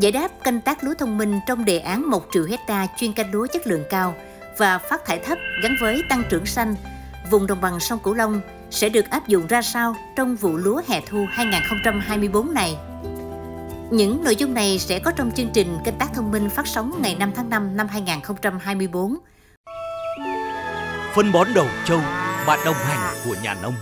giải đáp canh tác lúa thông minh trong đề án 1 triệu hecta chuyên canh lúa chất lượng cao và phát thải thấp gắn với tăng trưởng xanh, vùng đồng bằng sông Cửu Long sẽ được áp dụng ra sao trong vụ lúa hè thu 2024 này. Những nội dung này sẽ có trong chương trình Canh tác thông minh phát sóng ngày 5 tháng 5 năm 2024. Phân bón đầu châu, bạn đồng hành của nhà nông.